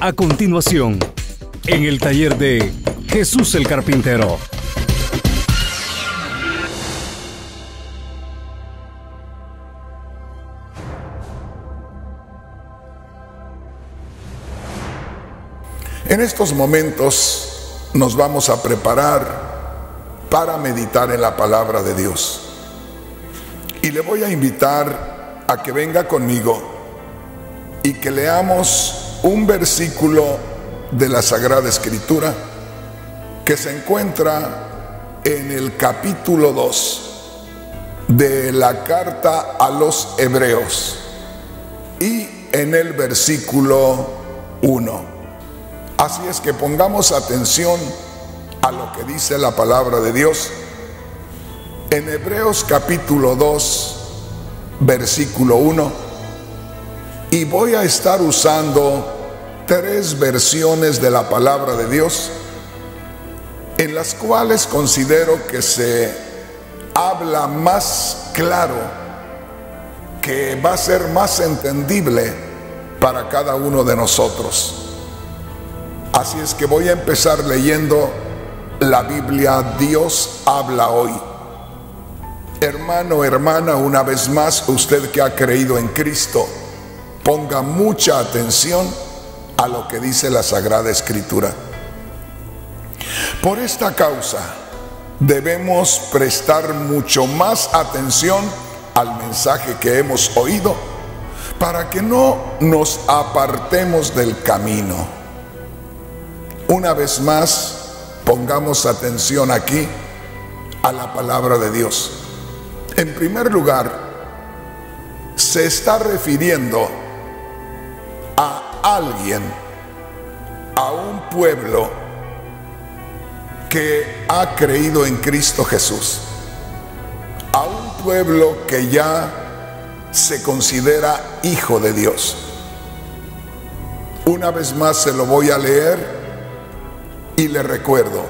A continuación, en el taller de Jesús el Carpintero. En estos momentos nos vamos a preparar para meditar en la palabra de Dios. Y le voy a invitar a que venga conmigo y que leamos un versículo de la Sagrada Escritura que se encuentra en el capítulo 2 de la carta a los hebreos y en el versículo 1. Así es que pongamos atención a lo que dice la palabra de Dios. En Hebreos capítulo 2, versículo 1, y voy a estar usando tres versiones de la palabra de Dios, en las cuales considero que se habla más claro, que va a ser más entendible para cada uno de nosotros. Así es que voy a empezar leyendo la Biblia Dios habla hoy. Hermano, hermana, una vez más, usted que ha creído en Cristo, ponga mucha atención a lo que dice la Sagrada Escritura. Por esta causa debemos prestar mucho más atención al mensaje que hemos oído para que no nos apartemos del camino. Una vez más, pongamos atención aquí a la palabra de Dios. En primer lugar, se está refiriendo a alguien, a un pueblo que ha creído en Cristo Jesús, a un pueblo que ya se considera hijo de Dios. Una vez más se lo voy a leer y le recuerdo,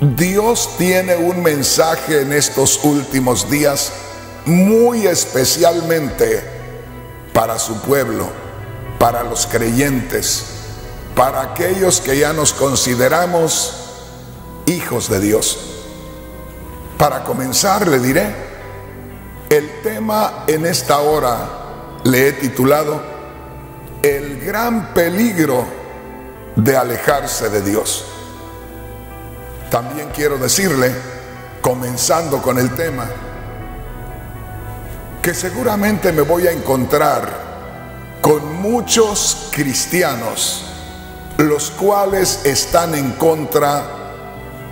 Dios tiene un mensaje en estos últimos días muy especialmente para su pueblo, para los creyentes, para aquellos que ya nos consideramos hijos de Dios. Para comenzar, le diré, el tema en esta hora le he titulado El gran peligro de alejarse de Dios. También quiero decirle, comenzando con el tema, que seguramente me voy a encontrar con muchos cristianos, los cuales están en contra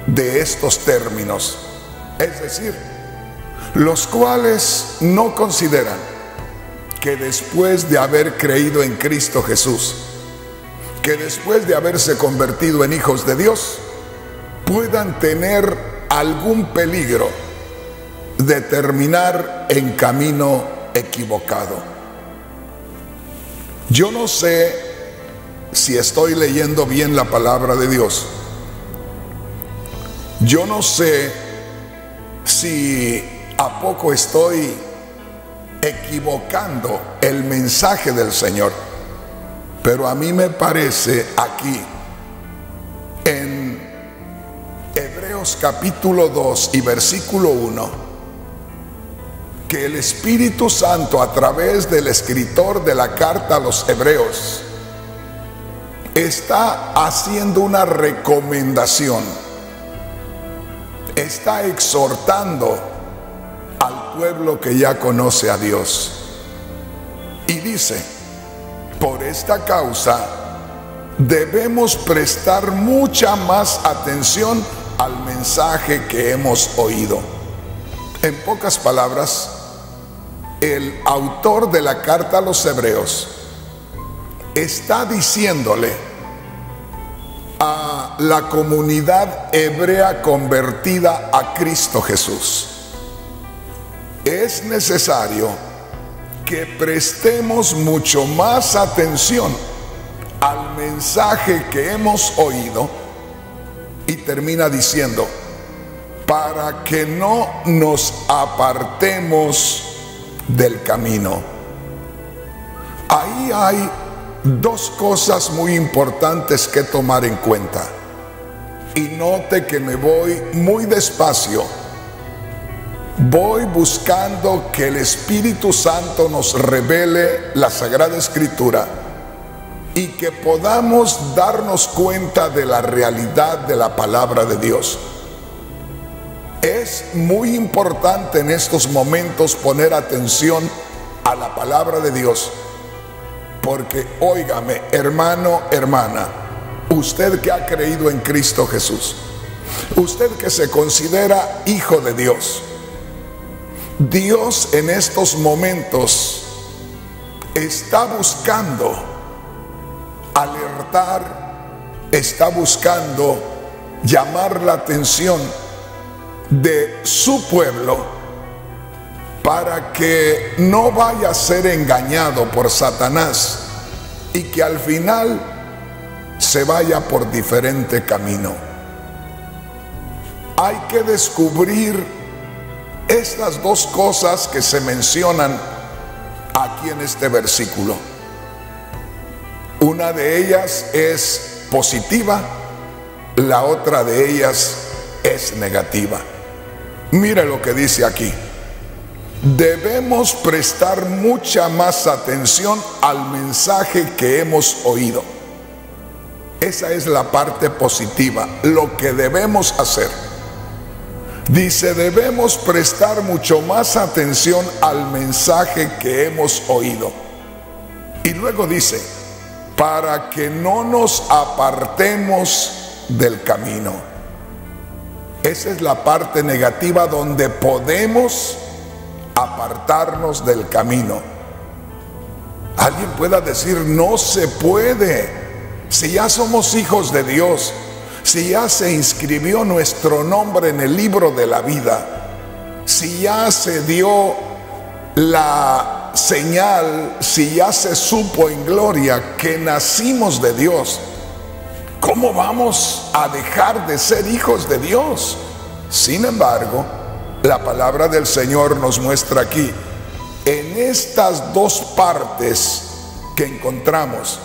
de estos términos. Es decir, los cuales no consideran que después de haber creído en Cristo Jesús, que después de haberse convertido en hijos de Dios puedan tener algún peligro de terminar en camino equivocado. Yo no sé si estoy leyendo bien la palabra de Dios. Yo no sé si a poco estoy equivocando el mensaje del Señor. Pero a mí me parece aquí, Capítulo 2 y versículo 1, que el Espíritu Santo a través del escritor de la carta a los Hebreos está haciendo una recomendación, está exhortando al pueblo que ya conoce a Dios. Y dice, por esta causa, debemos prestar mucha más atención al mensaje que hemos oído. En pocas palabras, el autor de la carta a los hebreos está diciéndole a la comunidad hebrea convertida a Cristo Jesús, es necesario que prestemos mucho más atención al mensaje que hemos oído y termina diciendo, para que no nos apartemos del camino. Aquí hay dos cosas muy importantes que tomar en cuenta. Y note que me voy muy despacio. Voy buscando que el Espíritu Santo nos revele la Sagrada Escritura y que podamos darnos cuenta de la realidad de la palabra de Dios. Es muy importante en estos momentos poner atención a la palabra de Dios, porque óigame, hermano, hermana, usted que ha creído en Cristo Jesús, usted que se considera hijo de Dios, Dios en estos momentos está buscando alertar, está buscando llamar la atención de su pueblo para que no vaya a ser engañado por Satanás y que al final se vaya por diferente camino. Hay que descubrir estas dos cosas que se mencionan aquí en este versículo. Una de ellas es positiva, la otra de ellas es negativa. Mire lo que dice aquí. Debemos prestar mucha más atención al mensaje que hemos oído. Esa es la parte positiva, lo que debemos hacer. Dice, debemos prestar mucho más atención al mensaje que hemos oído. Y luego dice, para que no nos apartemos del camino. Esa es la parte negativa donde podemos apartarnos del camino. Alguien pueda decir, no se puede. Si ya somos hijos de Dios, si ya se inscribió nuestro nombre en el libro de la vida, si ya se dio la señal, si ya se supo en gloria que nacimos de Dios, ¿cómo vamos a dejar de ser hijos de Dios? Sin embargo, la palabra del Señor nos muestra aquí, en estas dos partes que encontramos,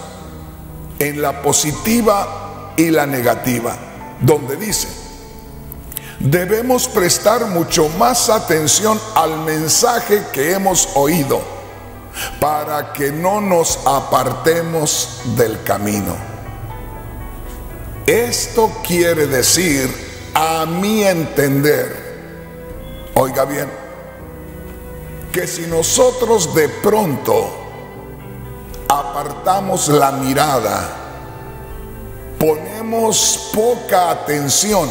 en la positiva y la negativa, donde dice, debemos prestar mucho más atención al mensaje que hemos oído para que no nos apartemos del camino. Esto quiere decir, a mi entender, oiga bien, que si nosotros de pronto apartamos la mirada, ponemos poca atención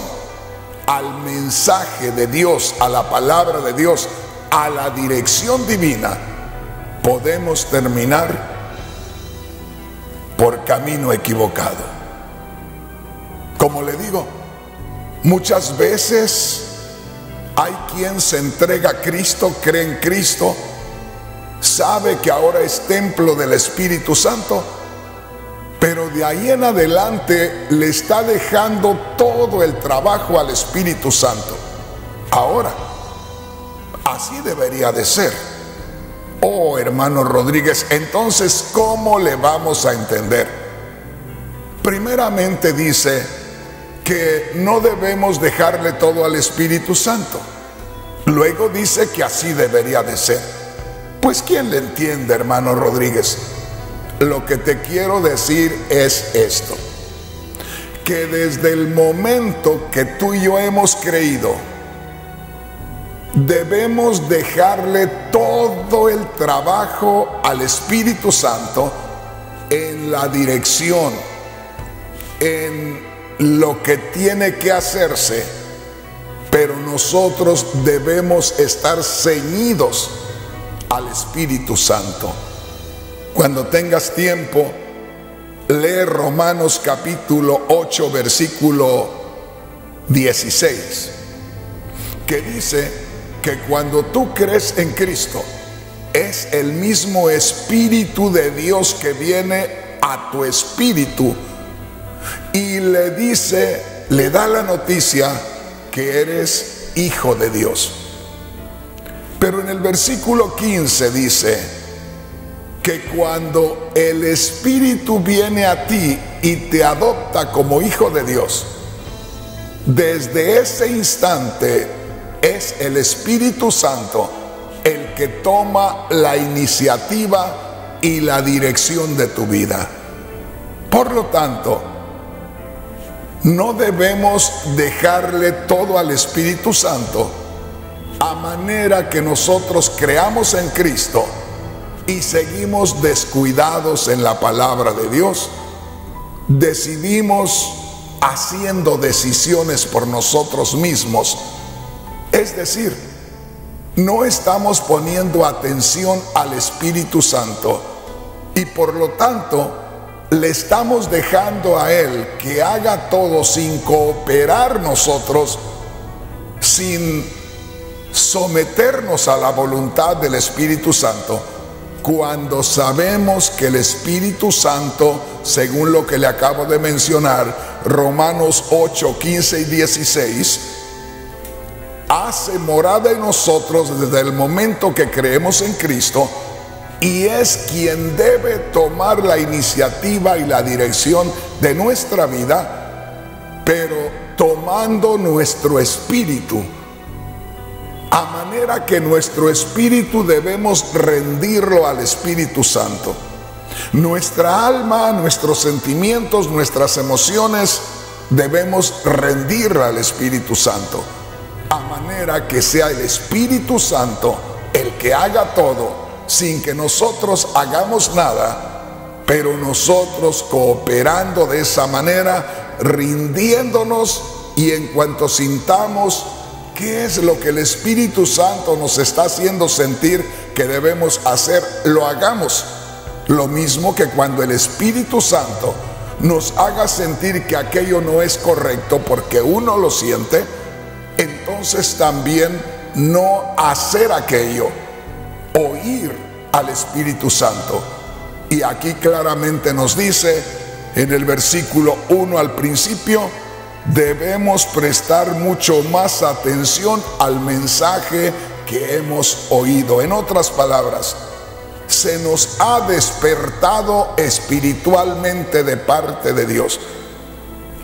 al mensaje de Dios, a la palabra de Dios, a la dirección divina, podemos terminar por camino equivocado. Como le digo, muchas veces hay quien se entrega a Cristo, cree en Cristo, sabe que ahora es templo del Espíritu Santo, pero de ahí en adelante le está dejando todo el trabajo al Espíritu Santo. Ahora, así debería de ser. Oh, hermano Rodríguez, entonces, ¿cómo le vamos a entender? Primeramente dice que no debemos dejarle todo al Espíritu Santo. Luego dice que así debería de ser. Pues ¿quién le entiende, hermano Rodríguez? Lo que te quiero decir es esto. Que desde el momento que tú y yo hemos creído, debemos dejarle todo el trabajo al Espíritu Santo en la dirección, en lo que tiene que hacerse, pero nosotros debemos estar ceñidos al Espíritu Santo. Cuando tengas tiempo, lee Romanos capítulo 8, versículo 16, que dice, que cuando tú crees en Cristo, es el mismo Espíritu de Dios que viene a tu espíritu y le dice, le da la noticia que eres hijo de Dios. Pero en el versículo 15 dice que cuando el Espíritu viene a ti y te adopta como hijo de Dios, desde ese instante es el Espíritu Santo el que toma la iniciativa y la dirección de tu vida. Por lo tanto, no debemos dejarle todo al Espíritu Santo a manera que nosotros creamos en Cristo y seguimos descuidados en la palabra de Dios. Decidimos haciendo decisiones por nosotros mismos. Es decir, no estamos poniendo atención al Espíritu Santo y por lo tanto le estamos dejando a Él que haga todo sin cooperar nosotros, sin someternos a la voluntad del Espíritu Santo, cuando sabemos que el Espíritu Santo, según lo que le acabo de mencionar, Romanos 8, 15 y 16, hace morada en nosotros desde el momento que creemos en Cristo, y es quien debe tomar la iniciativa y la dirección de nuestra vida, pero tomando nuestro espíritu. A manera que nuestro espíritu debemos rendirlo al Espíritu Santo. Nuestra alma, nuestros sentimientos, nuestras emociones debemos rendirla al Espíritu Santo. A manera que sea el Espíritu Santo el que haga todo sin que nosotros hagamos nada, pero nosotros cooperando de esa manera, rindiéndonos y en cuanto sintamos qué es lo que el Espíritu Santo nos está haciendo sentir que debemos hacer, lo hagamos. Lo mismo que cuando el Espíritu Santo nos haga sentir que aquello no es correcto porque uno lo siente, entonces también no hacer aquello oír al Espíritu Santo. Y aquí claramente nos dice en el versículo 1 al principio, debemos prestar mucho más atención al mensaje que hemos oído. En otras palabras, se nos ha despertado espiritualmente de parte de Dios.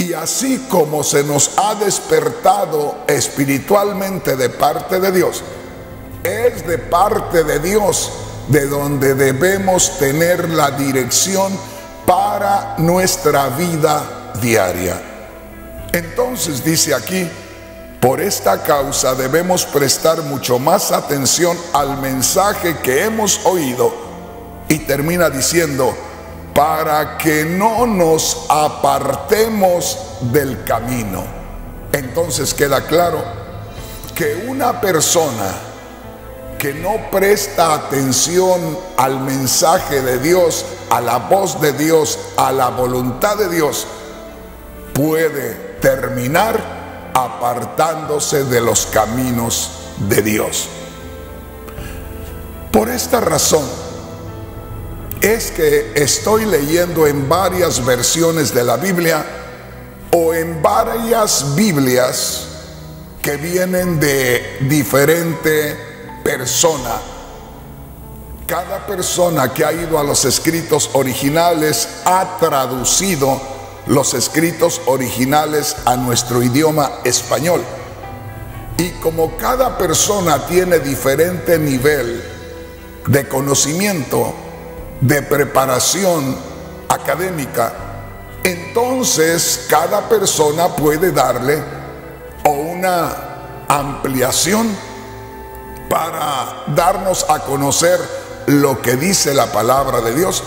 Y así como se nos ha despertado espiritualmente de parte de Dios, es de parte de Dios de donde debemos tener la dirección para nuestra vida diaria. Entonces dice aquí, por esta causa debemos prestar mucho más atención al mensaje que hemos oído y termina diciendo, para que no nos apartemos del camino. Entonces queda claro que una persona que no presta atención al mensaje de Dios, a la voz de Dios, a la voluntad de Dios, puede terminar apartándose de los caminos de Dios. Por esta razón es que estoy leyendo en varias versiones de la Biblia o en varias Biblias que vienen de diferente persona. Cada persona que ha ido a los escritos originales ha traducido los escritos originales a nuestro idioma español. Y como cada persona tiene diferente nivel de conocimiento, de preparación académica, entonces cada persona puede darle o una ampliación para darnos a conocer lo que dice la palabra de Dios.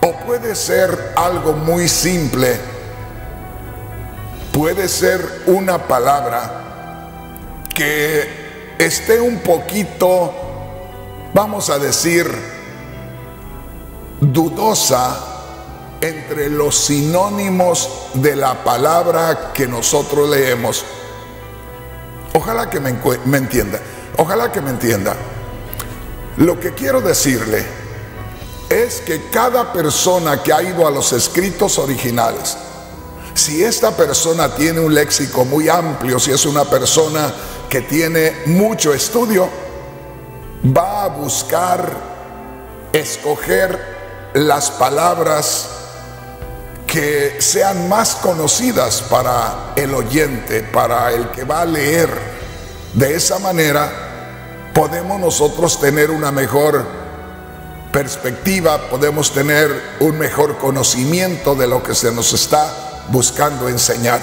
O puede ser algo muy simple. Puede ser una palabra que esté un poquito, vamos a decir, dudosa entre los sinónimos de la palabra que nosotros leemos. Ojalá que me, entienda. Ojalá que me entienda. Lo que quiero decirle es que cada persona que ha ido a los escritos originales, si esta persona tiene un léxico muy amplio, si es una persona que tiene mucho estudio, va a buscar escoger las palabras que sean más conocidas para el oyente, para el que va a leer. De esa manera podemos nosotros tener una mejor perspectiva, podemos tener un mejor conocimiento de lo que se nos está buscando enseñar.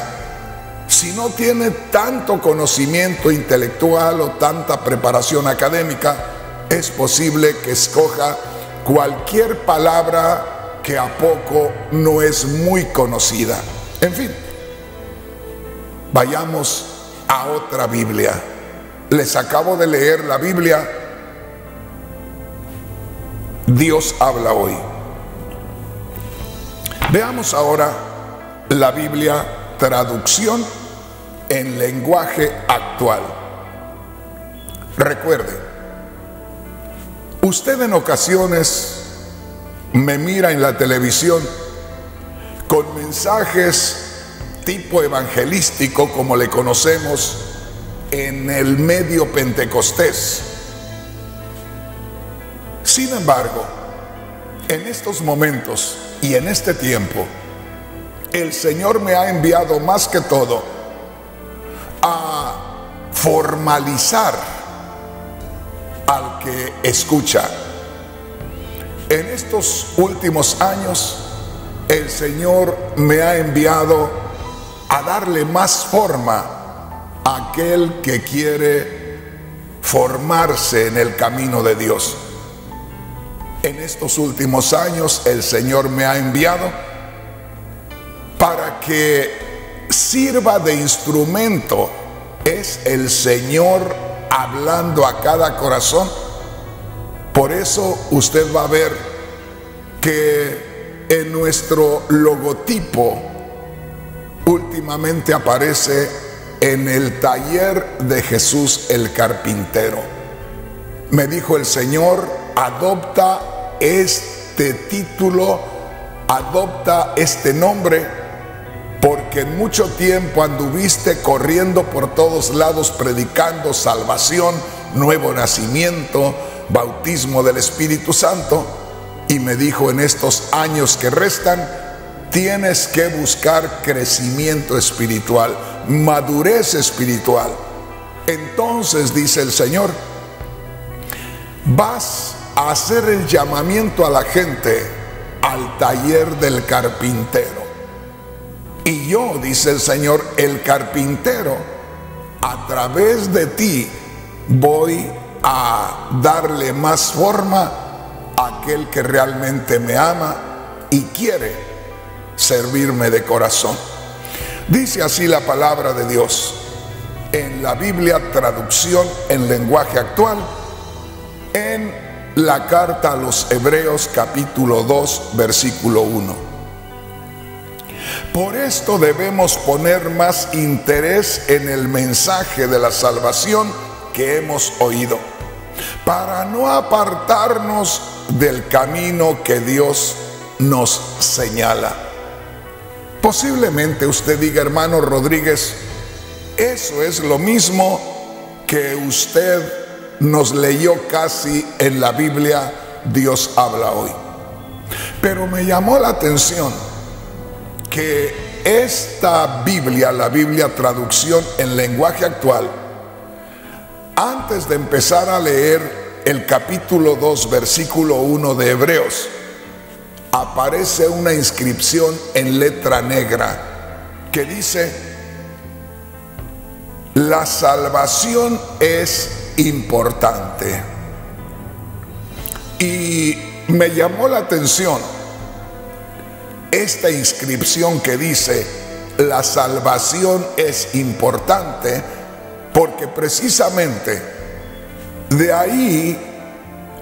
Si no tiene tanto conocimiento intelectual o tanta preparación académica, es posible que escoja cualquier palabra que a poco no es muy conocida. En fin, vayamos a otra Biblia. Les acabo de leer la Biblia. Dios habla hoy. Veamos ahora la Biblia traducción en lenguaje actual. Recuerde, usted en ocasiones me mira en la televisión con mensajes tipo evangelístico como le conocemos en el medio pentecostés. Sin embargo, en estos momentos y en este tiempo, el Señor me ha enviado más que todo a formalizar al que escucha. En estos últimos años, el Señor me ha enviado a darle más forma a aquel que quiere formarse en el camino de Dios. En estos últimos años el Señor me ha enviado para que sirva de instrumento. Es el Señor hablando a cada corazón. Por eso usted va a ver que en nuestro logotipo últimamente aparece en el taller de Jesús el carpintero. Me dijo el Señor, adopta este título, adopta este nombre, porque en mucho tiempo anduviste corriendo por todos lados predicando salvación, nuevo nacimiento, bautismo del Espíritu Santo, y me dijo en estos años que restan, tienes que buscar crecimiento espiritual, madurez espiritual. Entonces, dice el Señor, vas a hacer el llamamiento a la gente al taller del carpintero. Y yo, dice el Señor, el carpintero, a través de ti voy a darle más forma a aquel que realmente me ama y quiere servirme de corazón. Dice así la palabra de Dios en la Biblia traducción en lenguaje actual, en la carta a los Hebreos capítulo 2 versículo 1. Por esto debemos poner más interés en el mensaje de la salvación que hemos oído, para no apartarnos del camino que Dios nos señala. Posiblemente usted diga, hermano Rodríguez, eso es lo mismo que usted nos leyó casi en la Biblia, Dios habla hoy. Pero me llamó la atención que esta Biblia, la Biblia traducción en lenguaje actual, antes de empezar a leer el capítulo 2, versículo 1 de Hebreos, aparece una inscripción en letra negra que dice, la salvación es importante. Y me llamó la atención esta inscripción que dice, la salvación es importante, porque precisamente de ahí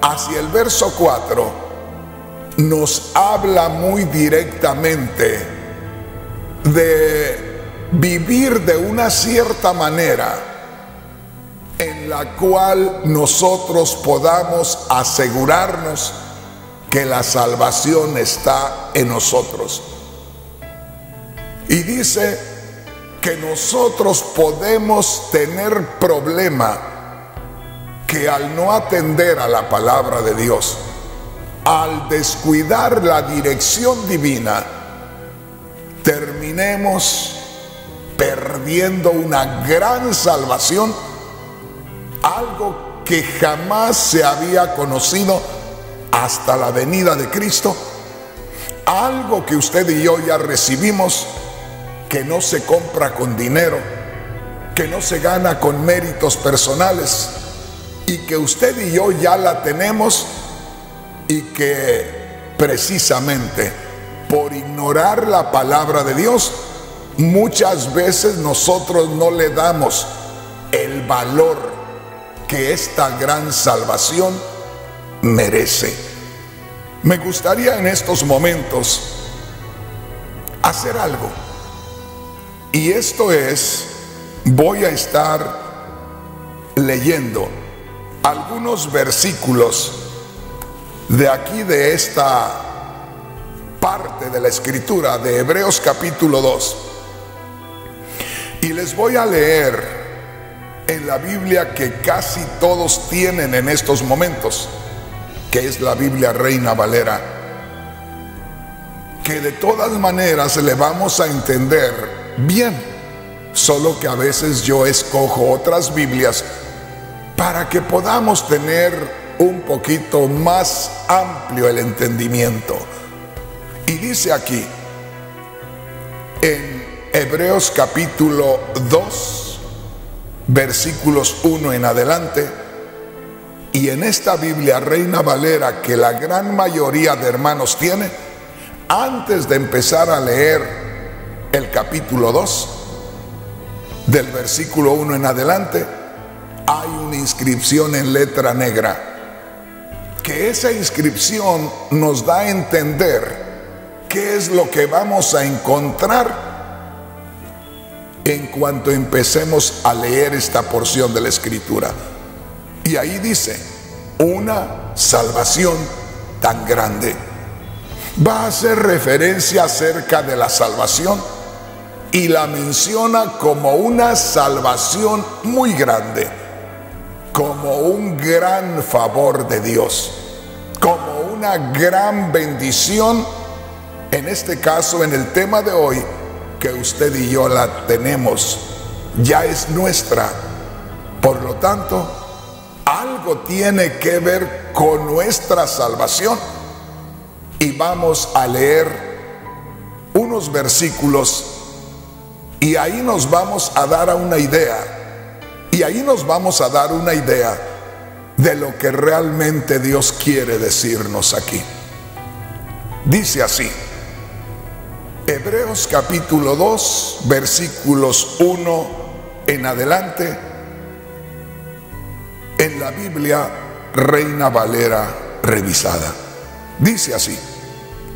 hacia el verso 4 nos habla muy directamente de vivir de una cierta manera en la cual nosotros podamos asegurarnos que la salvación está en nosotros. Y dice que nosotros podemos tener problema que al no atender a la palabra de Dios, al descuidar la dirección divina, terminemos perdiendo una gran salvación, algo que jamás se había conocido hasta la venida de Cristo, algo que usted y yo ya recibimos, que no se compra con dinero, que no se gana con méritos personales y que usted y yo ya la tenemos y que precisamente por ignorar la palabra de Dios, muchas veces nosotros no le damos el valor que esta gran salvación merece. Me gustaría en estos momentos hacer algo. Y esto es, voy a estar leyendo algunos versículos de aquí de esta parte de la escritura de Hebreos capítulo 2. Y les voy a leer en la Biblia que casi todos tienen en estos momentos, que es la Biblia Reina Valera, que de todas maneras le vamos a entender bien, solo que a veces yo escojo otras Biblias para que podamos tener un poquito más amplio el entendimiento. Y dice aquí, en Hebreos capítulo 2, versículos 1 en adelante, y en esta Biblia Reina Valera que la gran mayoría de hermanos tiene, antes de empezar a leer el capítulo 2, del versículo 1 en adelante, hay una inscripción en letra negra, que esa inscripción nos da a entender qué es lo que vamos a encontrar en cuanto empecemos a leer esta porción de la escritura. Y ahí dice, una salvación tan grande. Va a hacer referencia acerca de la salvación y la menciona como una salvación muy grande como un gran favor de Dios, como una gran bendición, en este caso, en el tema de hoy, que usted y yo la tenemos, ya es nuestra. Por lo tanto, algo tiene que ver con nuestra salvación. Y vamos a leer unos versículos y ahí nos vamos a dar a una idea y ahí nos vamos a dar una idea de lo que realmente Dios quiere decirnos aquí. Dice así, Hebreos capítulo 2, versículos 1 en adelante, en la Biblia Reina Valera revisada. Dice así,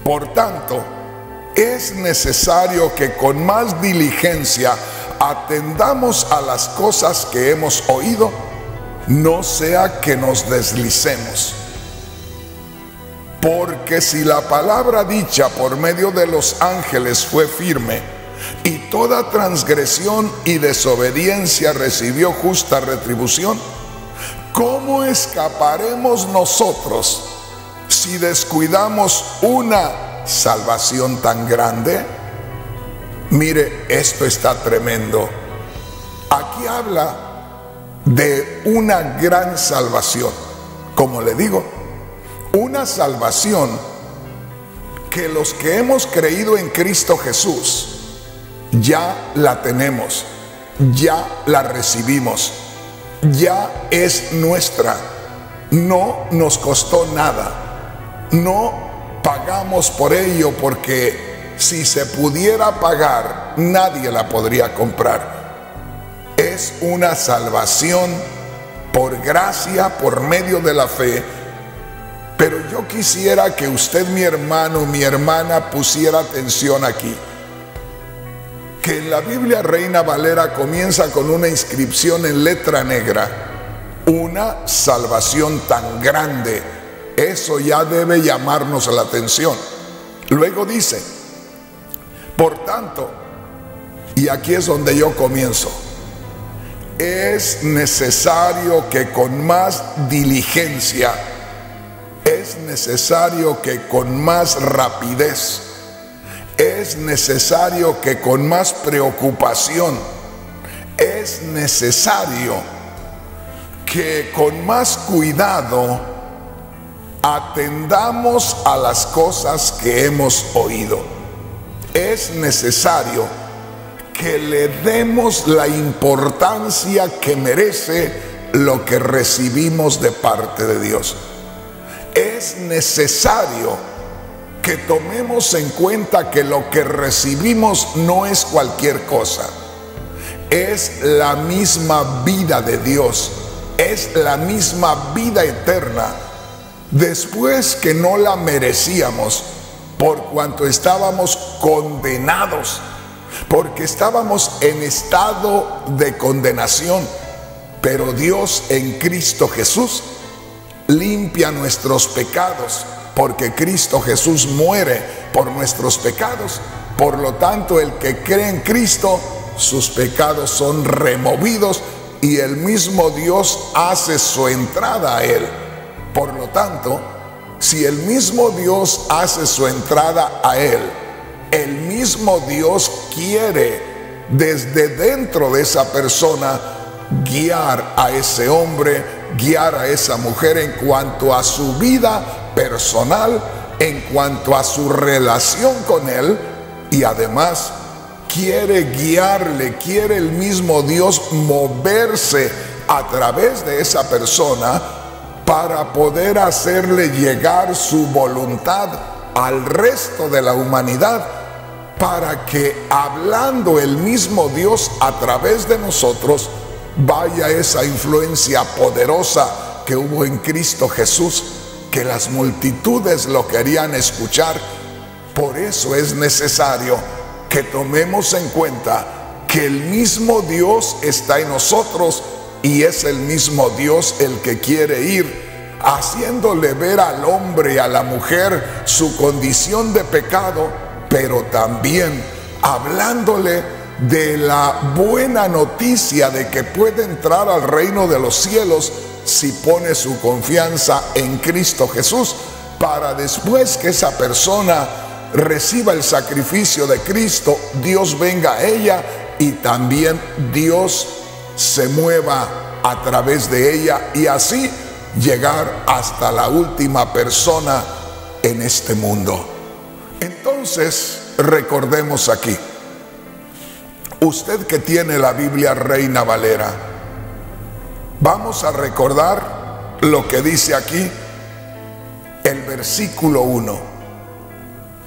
por tanto, es necesario que con más diligencia atendamos a las cosas que hemos oído, no sea que nos deslicemos. Porque si la palabra dicha por medio de los ángeles fue firme, y toda transgresión y desobediencia recibió justa retribución, ¿cómo escaparemos nosotros si descuidamos una salvación tan grande? Mire, esto está tremendo. Aquí habla de una gran salvación. Como le digo, una salvación que los que hemos creído en Cristo Jesús ya la tenemos, ya la recibimos, ya es nuestra. No nos costó nada. No pagamos por ello porque si se pudiera pagar, nadie la podría comprar. Es una salvación por gracia, por medio de la fe. Pero yo quisiera que usted, mi hermano, mi hermana, pusiera atención aquí. Que en la Biblia Reina Valera comienza con una inscripción en letra negra. Una salvación tan grande. Eso ya debe llamarnos la atención. Luego dice, por tanto, y aquí es donde yo comienzo, es necesario que con más diligencia, es es necesario que con más rapidez, es necesario que con más preocupación, es necesario que con más cuidado atendamos a las cosas que hemos oído. Es necesario que le demos la importancia que merece lo que recibimos de parte de Dios. Es necesario que tomemos en cuenta que lo que recibimos no es cualquier cosa. Es la misma vida de Dios. Es la misma vida eterna. Después que no la merecíamos por cuanto estábamos condenados porque estábamos en estado de condenación, pero Dios en Cristo Jesús limpia nuestros pecados, porque Cristo Jesús muere por nuestros pecados. Por lo tanto, el que cree en Cristo, sus pecados son removidos y el mismo Dios hace su entrada a él. Por lo tanto, si el mismo Dios hace su entrada a él, el mismo Dios quiere desde dentro de esa persona guiar a ese hombre, guiar a esa mujer en cuanto a su vida personal, en cuanto a su relación con Él y además quiere guiarle, quiere el mismo Dios moverse a través de esa persona para poder hacerle llegar su voluntad al resto de la humanidad para que hablando el mismo Dios a través de nosotros vaya esa influencia poderosa que hubo en Cristo Jesús, que las multitudes lo querían escuchar. Por eso es necesario que tomemos en cuenta que el mismo Dios está en nosotros y es el mismo Dios el que quiere ir haciéndole ver al hombre y a la mujer su condición de pecado, pero también hablándole de la buena noticia de que puede entrar al reino de los cielos si pone su confianza en Cristo Jesús, para después que esa persona reciba el sacrificio de Cristo, Dios venga a ella y también Dios se mueva a través de ella y así llegar hasta la última persona en este mundo. Entonces, recordemos aquí, usted que tiene la Biblia Reina Valera, vamos a recordar lo que dice aquí el versículo 1.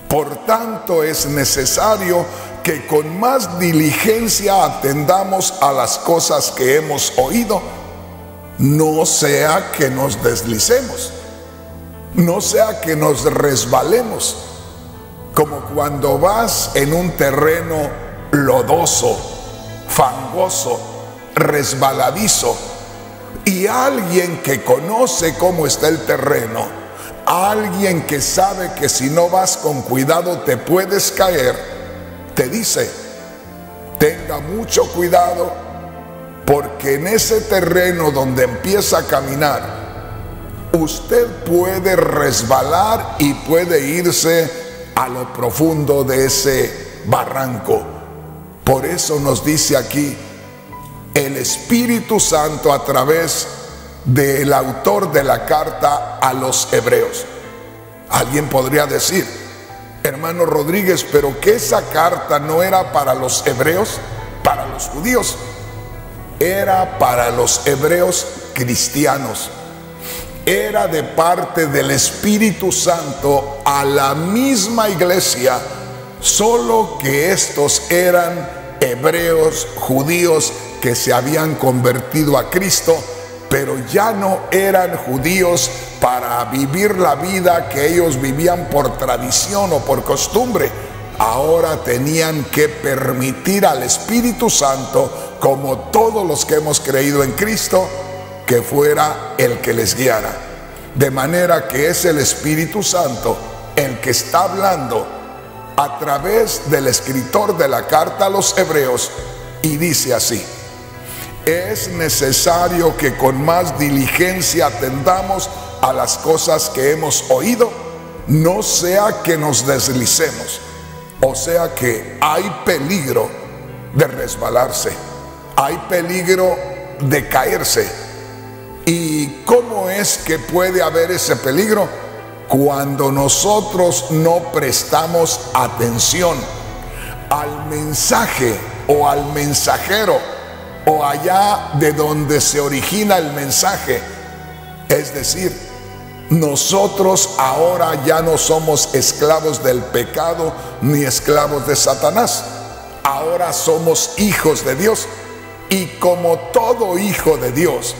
Por tanto es necesario que con más diligencia atendamos a las cosas que hemos oído no sea que nos deslicemos, no sea que nos resbalemos, como cuando vas en un terreno lodoso, fangoso, resbaladizo, y alguien que conoce cómo está el terreno, alguien que sabe que si no vas con cuidado te puedes caer, te dice, tenga mucho cuidado porque en ese terreno donde empieza a caminar, usted puede resbalar y puede irse a lo profundo de ese barranco. Por eso nos dice aquí el Espíritu Santo a través del autor de la carta a los hebreos. Alguien podría decir, hermano Rodríguez, pero que esa carta no era para los hebreos, para los judíos era para los hebreos cristianos. Era de parte del Espíritu Santo a la misma iglesia, solo que estos eran hebreos judíos que se habían convertido a Cristo, pero ya no eran judíos para vivir la vida que ellos vivían por tradición o por costumbre. Ahora tenían que permitir al Espíritu Santo como todos los que hemos creído en Cristo, que fuera el que les guiara. De manera que es el Espíritu Santo el que está hablando a través del escritor de la carta a los hebreos y dice así, es necesario que con más diligencia atendamos a las cosas que hemos oído, no sea que nos deslicemos, o sea que hay peligro de resbalarse, hay peligro de caerse. ¿Y cómo es que puede haber ese peligro? Cuando nosotros no prestamos atención al mensaje o al mensajero o allá de donde se origina el mensaje. Es decir, nosotros ahora ya no somos esclavos del pecado ni esclavos de Satanás. Ahora somos hijos de Dios. Y como todo hijo de Dios,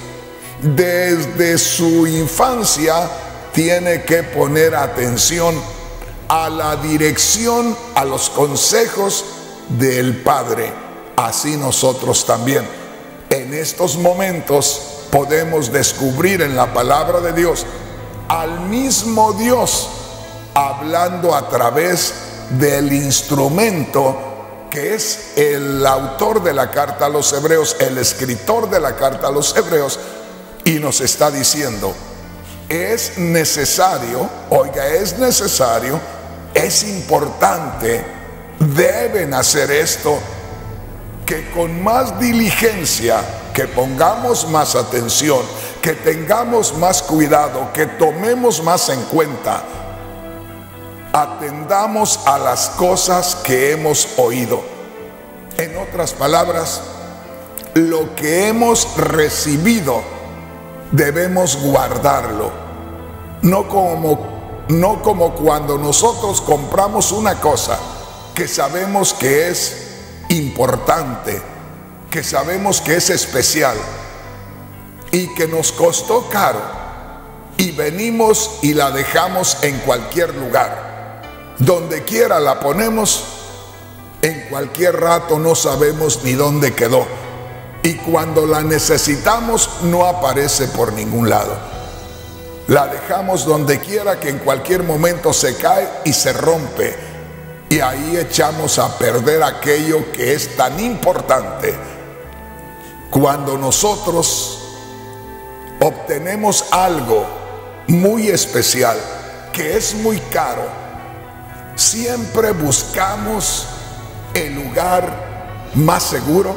desde su infancia tiene que poner atención a la dirección, a los consejos del Padre. Así nosotros también. En estos momentos podemos descubrir en la palabra de Dios al mismo Dios hablando a través del instrumento que es el autor de la carta a los hebreos, el escritor de la carta a los hebreos, y nos está diciendo, es necesario, oiga, es necesario, es importante, deben hacer esto, que con más diligencia, que pongamos más atención, que tengamos más cuidado, que tomemos más en cuenta, atendamos a las cosas que hemos oído. En otras palabras, lo que hemos recibido debemos guardarlo. No como, no como cuando nosotros compramos una cosa que sabemos que es importante, que sabemos que es especial y que nos costó caro y venimos y la dejamos en cualquier lugar. Donde quiera la ponemos, en cualquier rato no sabemos ni dónde quedó. Y cuando la necesitamos no aparece por ningún lado. La dejamos donde quiera que en cualquier momento se cae y se rompe. Y ahí echamos a perder aquello que es tan importante. Cuando nosotros obtenemos algo muy especial, que es muy caro, siempre buscamos el lugar más seguro,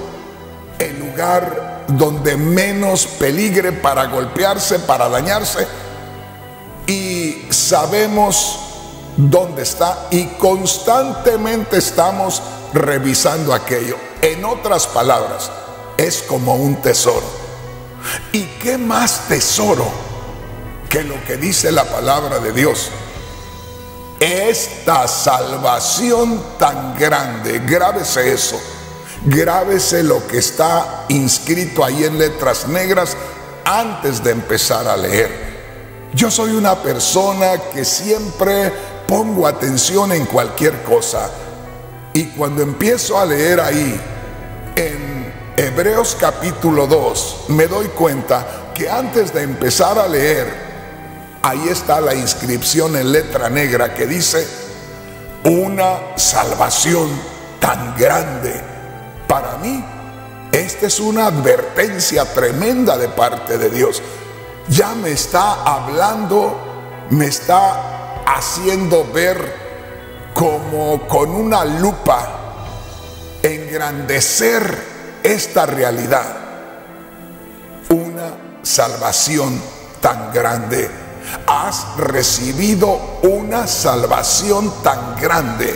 el lugar donde menos peligre para golpearse, para dañarse, y sabemos dónde está y constantemente estamos revisando aquello. En otras palabras, es como un tesoro. ¿Y qué más tesoro que lo que dice la palabra de Dios? Esta salvación tan grande, grábese eso, grábese lo que está inscrito ahí en letras negras antes de empezar a leer. Yo soy una persona que siempre pongo atención en cualquier cosa. Y cuando empiezo a leer ahí, en Hebreos capítulo 2, me doy cuenta que antes de empezar a leer, ahí está la inscripción en letra negra que dice, una salvación tan grande. Para mí, esta es una advertencia tremenda de parte de Dios. Ya me está hablando, me está haciendo ver como con una lupa, engrandecer esta realidad. Una salvación tan grande. Has recibido una salvación tan grande.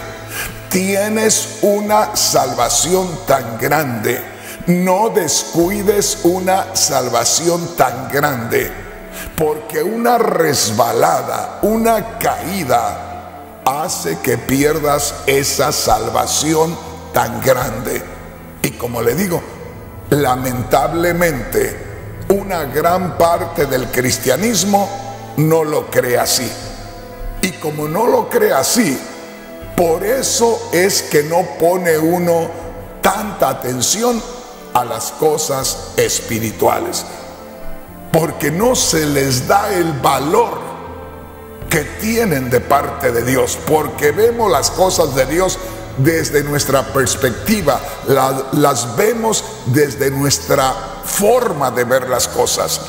Tienes una salvación tan grande. No descuides una salvación tan grande. Porque una resbalada, una caída, hace que pierdas esa salvación tan grande. Y como le digo, lamentablemente una gran parte del cristianismo no lo cree así. Y como no lo cree así, por eso es que no pone uno tanta atención a las cosas espirituales. Porque no se les da el valor que tienen de parte de Dios. Porque vemos las cosas de Dios desde nuestra perspectiva, las vemos desde nuestra forma de ver las cosas.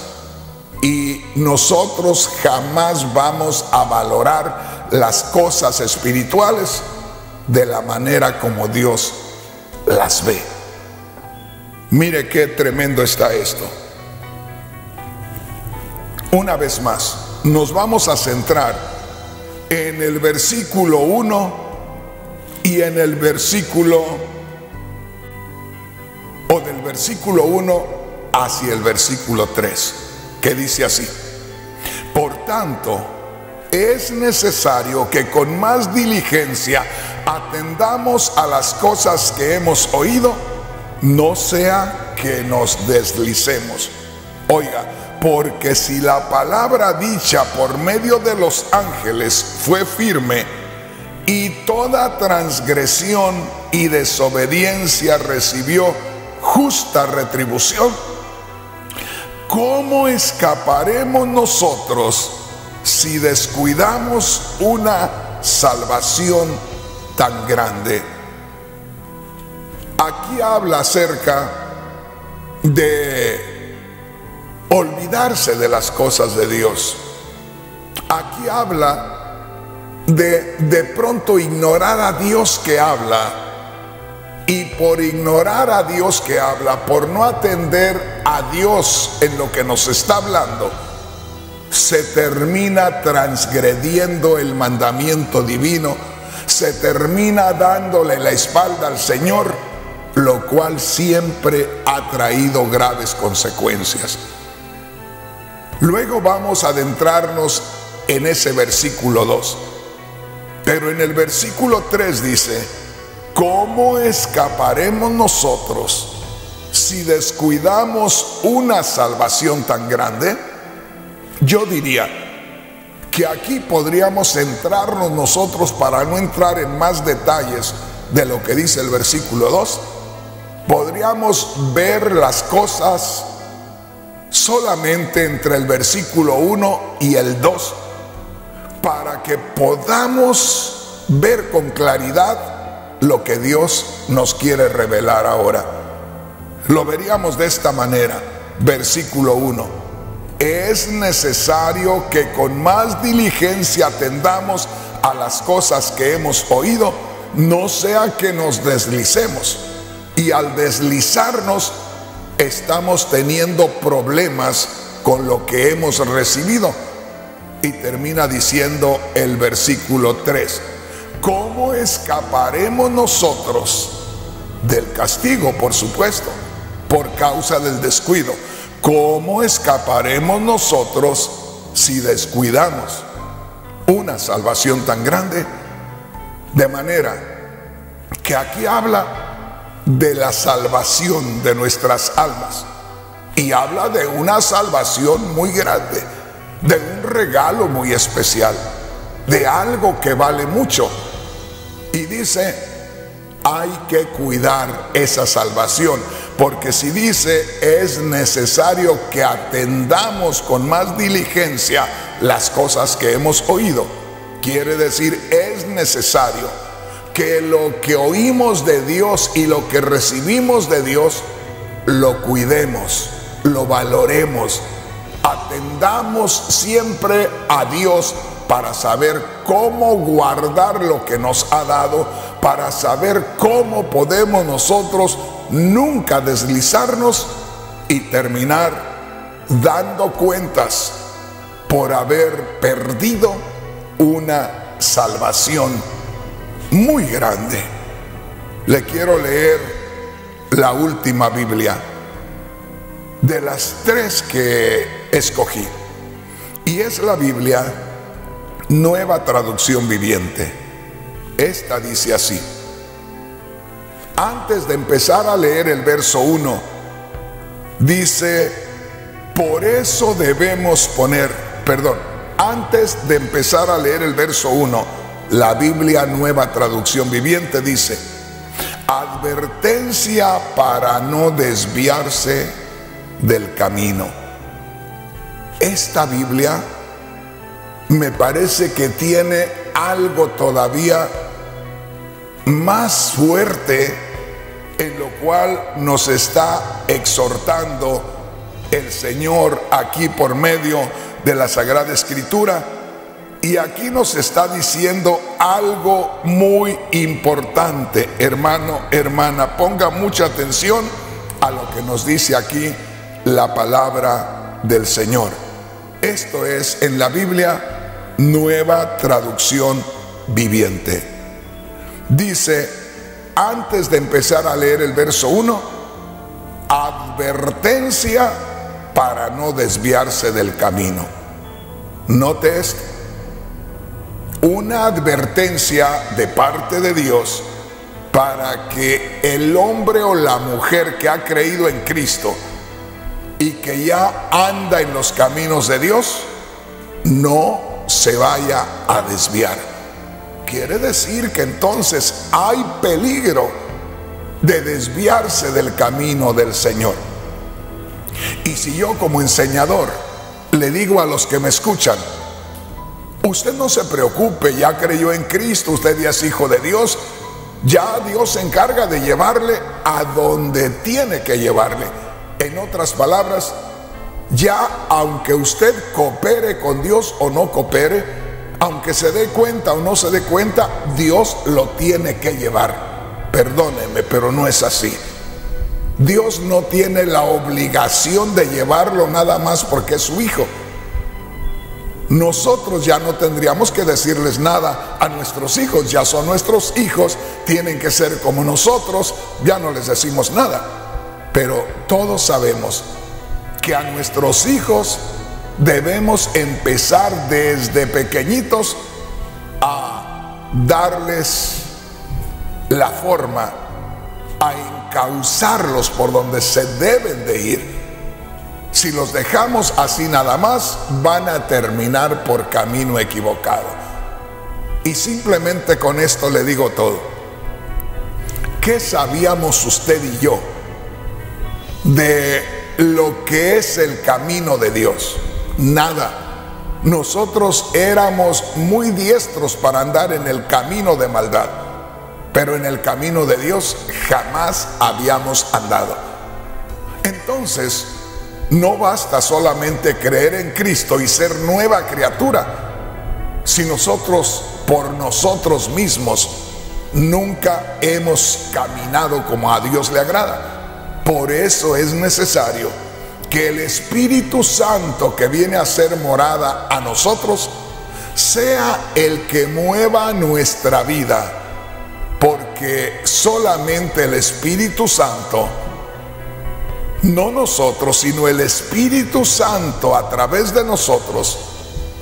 y nosotros jamás vamos a valorar las cosas espirituales de la manera como Dios las ve. Mire qué tremendo está esto. Una vez más, nos vamos a centrar en el versículo 1 y en el versículo o del versículo 1 hacia el versículo 3, que dice así. Por tanto, es necesario que con más diligencia atendamos a las cosas que hemos oído, no sea que nos deslicemos. Oiga, porque si la palabra dicha por medio de los ángeles fue firme, y toda transgresión y desobediencia recibió justa retribución, ¿cómo escaparemos nosotros si descuidamos una salvación tan grande? Aquí habla acerca de olvidarse de las cosas de Dios. Aquí habla de de pronto ignorar a Dios que habla y por ignorar a Dios que habla, por no atender a Dios en lo que nos está hablando, se termina transgrediendo el mandamiento divino, se termina dándole la espalda al Señor, lo cual siempre ha traído graves consecuencias. Luego vamos a adentrarnos en ese versículo 2. Pero en el versículo 3 dice, ¿cómo escaparemos nosotros si descuidamos una salvación tan grande? Yo diría que aquí podríamos centrarnos nosotros para no entrar en más detalles de lo que dice el versículo 2. Podríamos ver las cosas solamente entre el versículo 1 y el 2 para que podamos ver con claridad lo que Dios nos quiere revelar ahora. Lo veríamos de esta manera, versículo 1. Es necesario que con más diligencia atendamos a las cosas que hemos oído, no sea que nos deslicemos. Y al deslizarnos estamos teniendo problemas con lo que hemos recibido. Y termina diciendo el versículo 3, ¿cómo escaparemos nosotros del castigo, por supuesto, por causa del descuido? ¿Cómo escaparemos nosotros si descuidamos una salvación tan grande? De manera que aquí habla de la salvación de nuestras almas. Y habla de una salvación muy grande, de un regalo muy especial, de algo que vale mucho. Y dice, hay que cuidar esa salvación, porque si dice es necesario que atendamos con más diligencia las cosas que hemos oído, quiere decir es necesario que lo que oímos de Dios y lo que recibimos de Dios, lo cuidemos, lo valoremos, atendamos siempre a Dios para saber cómo guardar lo que nos ha dado, para saber cómo podemos nosotros nunca deslizarnos y terminar dando cuentas por haber perdido una salvación muy grande. Le quiero leer la última Biblia de las tres que escogí. Y es la Biblia Nueva Traducción Viviente. Esta dice así. Antes de empezar a leer el verso 1, dice, por eso debemos poner, perdón, antes de empezar a leer el verso 1, la Biblia Nueva Traducción Viviente dice, advertencia para no desviarse del camino. Esta Biblia me parece que tiene algo todavía más fuerte en lo cual nos está exhortando el Señor aquí por medio de la Sagrada Escritura. Y aquí nos está diciendo algo muy importante, hermano, hermana. Ponga mucha atención a lo que nos dice aquí la palabra del Señor. Esto es en la Biblia nueva traducción viviente. Dice, antes de empezar a leer el verso 1, advertencia para no desviarse del camino. Note esto. Una advertencia de parte de Dios para que el hombre o la mujer que ha creído en Cristo y que ya anda en los caminos de Dios, no se vaya a desviar. Quiere decir que entonces hay peligro de desviarse del camino del Señor. Y si yo como enseñador le digo a los que me escuchan, usted no se preocupe, ya creyó en Cristo, usted ya es hijo de Dios, ya Dios se encarga de llevarle a donde tiene que llevarle. En otras palabras, ya aunque usted coopere con Dios o no coopere, aunque se dé cuenta o no se dé cuenta, Dios lo tiene que llevar. Perdóneme, pero no es así. Dios no tiene la obligación de llevarlo nada más porque es su hijo. Nosotros ya no tendríamos que decirles nada a nuestros hijos, ya son nuestros hijos, tienen que ser como nosotros, ya no les decimos nada. Pero todos sabemos que a nuestros hijos debemos empezar desde pequeñitos a darles la forma, a encauzarlos por donde se deben de ir. Si los dejamos así nada más, van a terminar por camino equivocado. Y simplemente con esto le digo todo. ¿Qué sabíamos usted y yo de lo que es el camino de Dios? Nada. Nosotros éramos muy diestros para andar en el camino de maldad, pero en el camino de Dios jamás habíamos andado. Entonces, no basta solamente creer en Cristo y ser nueva criatura, si nosotros por nosotros mismos nunca hemos caminado como a Dios le agrada. Por eso es necesario que el Espíritu Santo que viene a ser morada a nosotros sea el que mueva nuestra vida, porque solamente el Espíritu Santo, no nosotros, sino el Espíritu Santo a través de nosotros,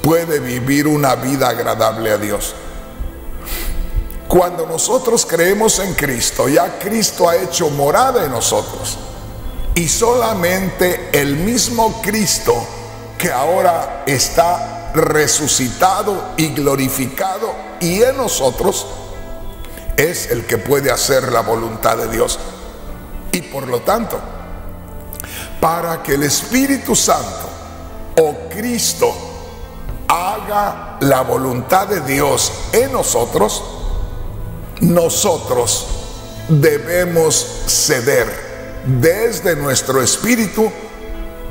puede vivir una vida agradable a Dios. Cuando nosotros creemos en Cristo, ya Cristo ha hecho morada en nosotros. Y solamente el mismo Cristo que ahora está resucitado y glorificado y en nosotros es el que puede hacer la voluntad de Dios. Y por lo tanto, para que el Espíritu Santo o Cristo haga la voluntad de Dios en nosotros, nosotros debemos ceder desde nuestro espíritu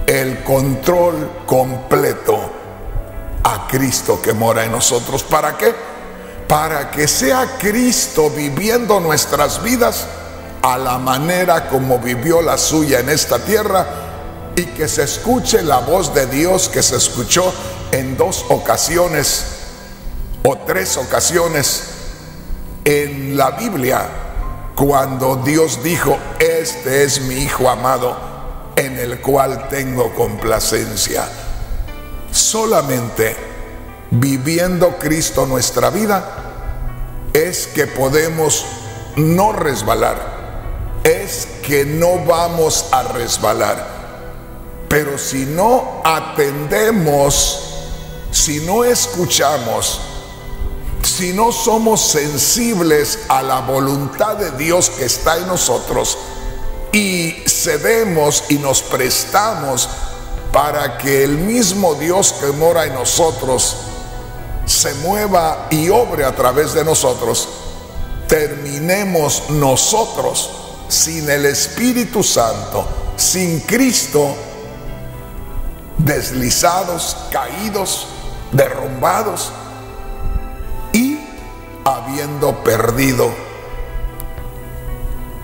el control completo a Cristo que mora en nosotros. ¿Para qué? Para que sea Cristo viviendo nuestras vidas a la manera como vivió la suya en esta tierra y que se escuche la voz de Dios que se escuchó en dos ocasiones o tres ocasiones en la Biblia cuando Dios dijo, este es mi Hijo amado en el cual tengo complacencia. Solamente viviendo Cristo nuestra vida es que podemos no resbalar, es que no vamos a resbalar. Pero si no atendemos, si no escuchamos, si no somos sensibles a la voluntad de Dios que está en nosotros y cedemos y nos prestamos para que el mismo Dios que mora en nosotros se mueva y obre a través de nosotros, terminemos nosotros sin el Espíritu Santo, sin Cristo, deslizados, caídos, derrumbados y habiendo perdido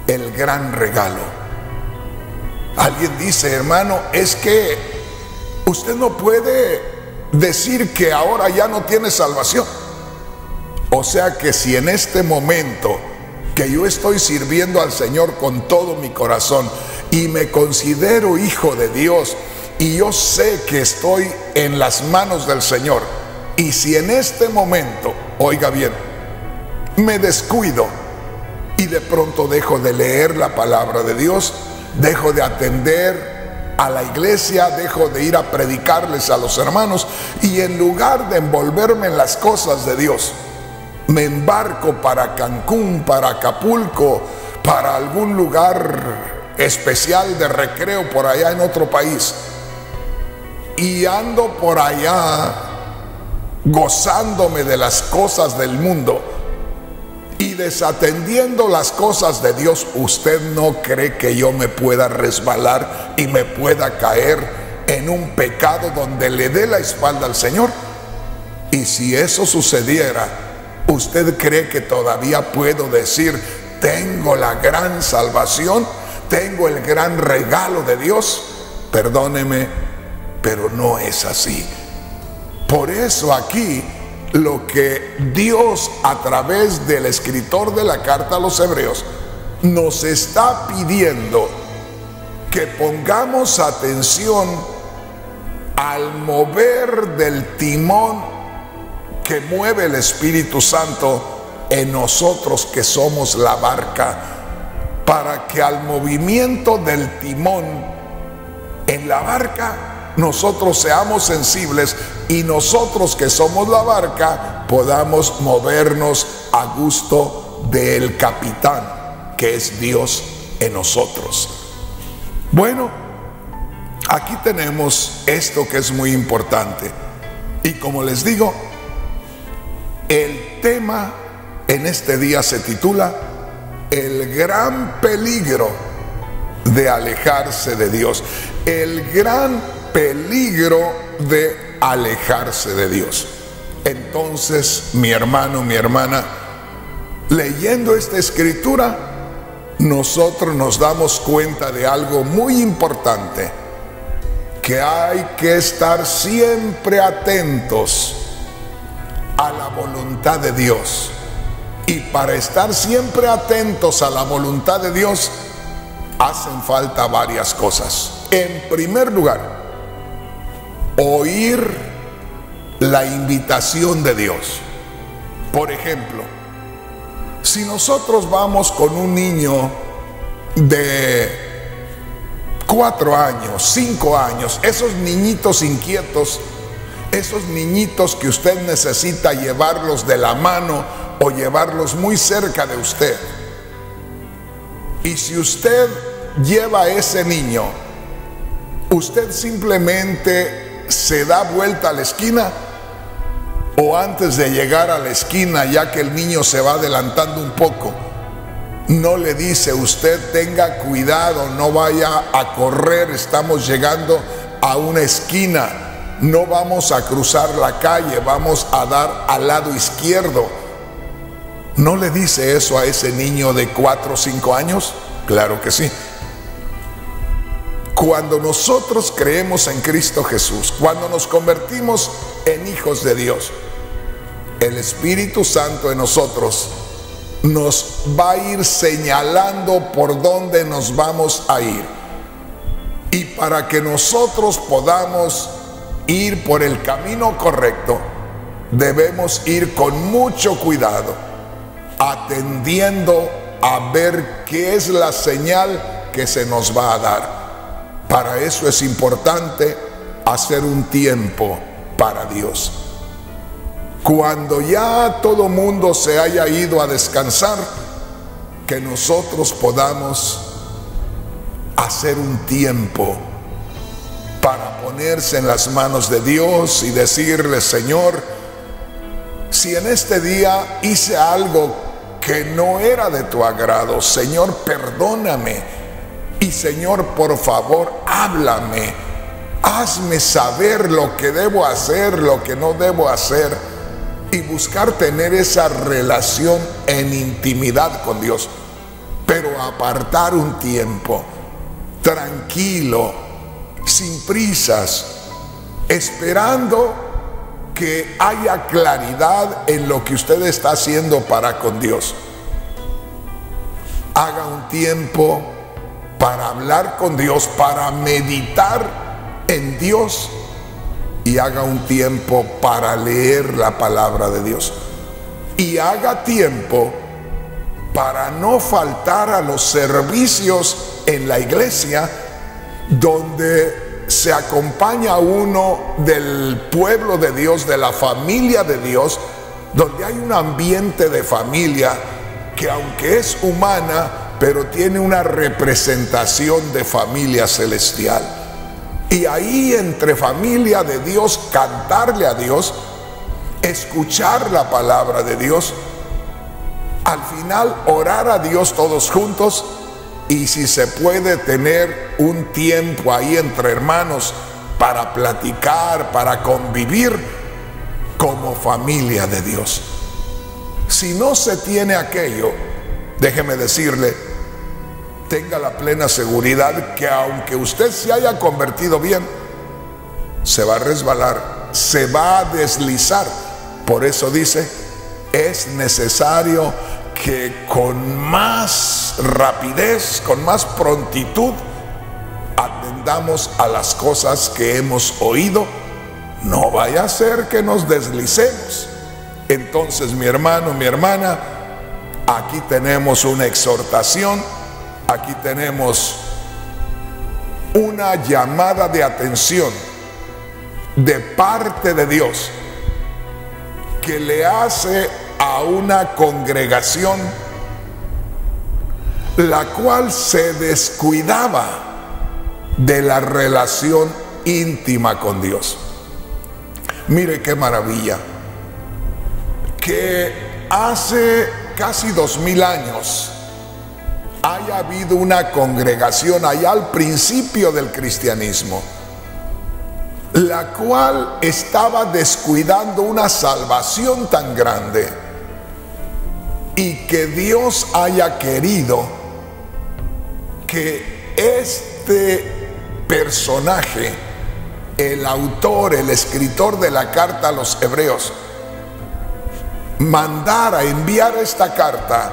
el gran regalo. Alguien dice, hermano, es que usted no puede decir que ahora ya no tiene salvación. O sea que si en este momento que yo estoy sirviendo al Señor con todo mi corazón y me considero hijo de Dios y yo sé que estoy en las manos del Señor, y si en este momento, oiga bien, me descuido y de pronto dejo de leer la palabra de Dios, dejo de atender a la iglesia, dejo de ir a predicarles a los hermanos y en lugar de envolverme en las cosas de Dios, me embarco para Cancún, para Acapulco, para algún lugar especial de recreo por allá en otro país. Y ando por allá gozándome de las cosas del mundo y desatendiendo las cosas de Dios, usted no cree que yo me pueda resbalar y me pueda caer en un pecado donde le dé la espalda al Señor. Y si eso sucediera, ¿usted cree que todavía puedo decir, tengo la gran salvación, tengo el gran regalo de Dios? Perdóneme, pero no es así. Por eso aquí lo que Dios a través del escritor de la carta a los hebreos nos está pidiendo que pongamos atención al mover del timón que mueve el Espíritu Santo en nosotros que somos la barca, para que al movimiento del timón en la barca nosotros seamos sensibles y nosotros que somos la barca podamos movernos a gusto del capitán, que es Dios en nosotros. Bueno, aquí tenemos esto que es muy importante. Y como les digo, el tema en este día se titula El gran peligro de alejarse de Dios. El gran peligro de alejarse de Dios. Entonces, mi hermano, mi hermana, leyendo esta escritura, nosotros nos damos cuenta de algo muy importante, que hay que estar siempre atentos a la voluntad de Dios. Y para estar siempre atentos a la voluntad de Dios, hacen falta varias cosas. En primer lugar, oír la invitación de Dios. Por ejemplo, si nosotros vamos con un niño de cuatro años, cinco años, esos niñitos inquietos, esos niñitos que usted necesita llevarlos de la mano o llevarlos muy cerca de usted. Y si usted lleva a ese niño, usted simplemente se da vuelta a la esquina o antes de llegar a la esquina, ya que el niño se va adelantando un poco, no le dice usted tenga cuidado, no vaya a correr, estamos llegando a una esquina, no vamos a cruzar la calle, vamos a dar al lado izquierdo. ¿No le dice eso a ese niño de 4 o 5 años? Claro que sí. Cuando nosotros creemos en Cristo Jesús, cuando nos convertimos en hijos de Dios, el Espíritu Santo en nosotros nos va a ir señalando por dónde nos vamos a ir. Y para que nosotros podamos ir por el camino correcto, debemos ir con mucho cuidado, atendiendo a ver qué es la señal que se nos va a dar. Para eso es importante hacer un tiempo para Dios. Cuando ya todo mundo se haya ido a descansar, que nosotros podamos hacer un tiempo para ponerse en las manos de Dios y decirle, Señor, si en este día hice algo que no era de tu agrado, Señor, perdóname y Señor, por favor, háblame Hazme saber lo que debo hacer, lo que no debo hacer y buscar tener esa relación en intimidad con Dios. Pero apartar un tiempo tranquilo, sin prisas, esperando que haya claridad en lo que usted está haciendo para con Dios. Haga un tiempo para hablar con Dios, para meditar en Dios y haga un tiempo para leer la palabra de Dios. Y haga tiempo para no faltar a los servicios en la iglesia donde se acompaña a uno del pueblo de Dios, de la familia de Dios, donde hay un ambiente de familia que aunque es humana, pero tiene una representación de familia celestial. Y ahí entre familia de Dios, cantarle a Dios, escuchar la palabra de Dios, al final orar a Dios todos juntos y si se puede tener un tiempo ahí entre hermanos para platicar, para convivir como familia de Dios. Si no se tiene aquello, déjeme decirle, tenga la plena seguridad que aunque usted se haya convertido bien, se va a resbalar, se va a deslizar. Por eso dice, es necesario que con más rapidez, con más prontitud, atendamos a las cosas que hemos oído. No vaya a ser que nos deslicemos. Entonces, mi hermano, mi hermana, aquí tenemos una exhortación, aquí tenemos una llamada de atención de parte de Dios que le hace a una congregación la cual se descuidaba de la relación íntima con Dios. Mire qué maravilla, que hace casi dos mil años haya habido una congregación allá al principio del cristianismo, la cual estaba descuidando una salvación tan grande y que Dios haya querido que este personaje, el autor, el escritor de la carta a los hebreos, mandara enviar esta carta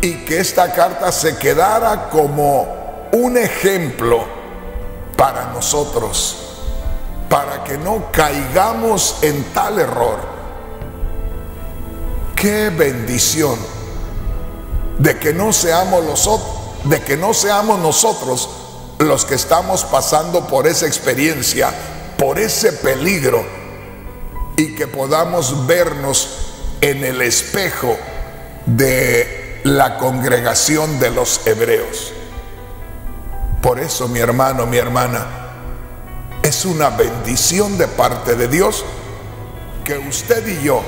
y que esta carta se quedara como un ejemplo para nosotros, para que no caigamos en tal error qué bendición de que no seamos los de que no seamos nosotros los que estamos pasando por esa experiencia, por ese peligro y que podamos vernos en el espejo de la congregación de los hebreos. Por eso, mi hermano, mi hermana, es una bendición de parte de Dios que usted y yo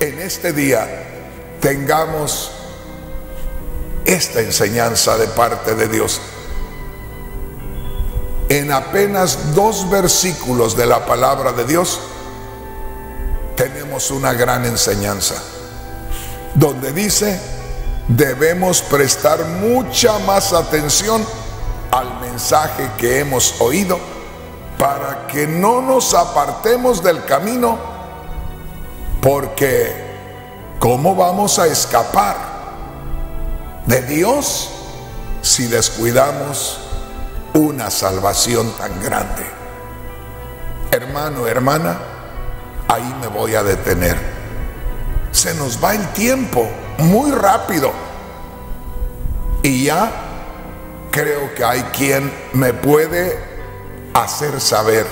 en este día tengamos esta enseñanza de parte de Dios. En apenas dos versículos de la palabra de Dios tenemos una gran enseñanza, donde dice, debemos prestar mucha más atención al mensaje que hemos oído para que no nos apartemos del camino porque ¿cómo vamos a escapar de Dios si descuidamos una salvación tan grande? Hermano, hermana, ahí me voy a detener. Se nos va el tiempo muy rápido. Y ya creo que hay quien me puede hacer saber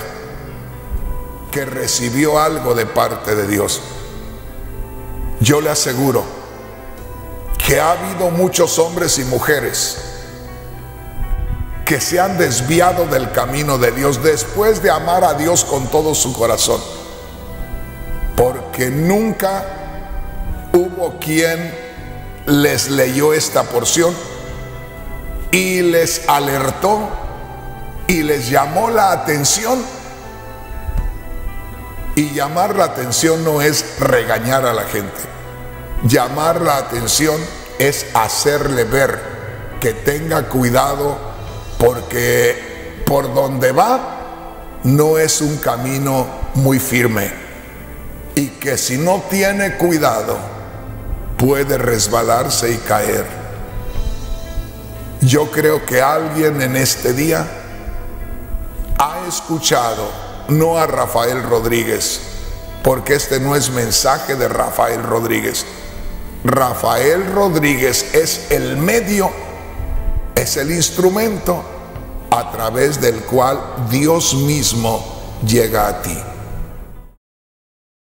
que recibió algo de parte de Dios yo le aseguro que ha habido muchos hombres y mujeres que se han desviado del camino de Dios después de amar a Dios con todo su corazón. Porque nunca hubo quien les leyó esta porción y les alertó y les llamó la atención. Y llamar la atención no es regañar a la gente. Llamar la atención es hacerle ver que tenga cuidado porque por donde va no es un camino muy firme y que si no tiene cuidado puede resbalarse y caer. Yo creo que alguien en este día ha escuchado, no a Rafael Rodríguez, porque este no es mensaje de Rafael Rodríguez. Rafael Rodríguez es el medio, es el instrumento a través del cual Dios mismo llega a ti.